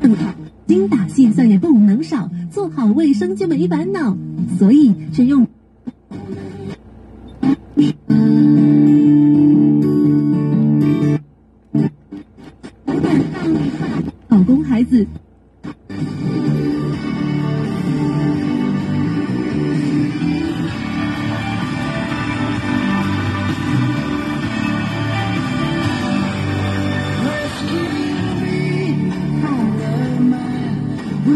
嗯，精打细算也不能少，做好卫生就没烦恼，所以选用老公孩子。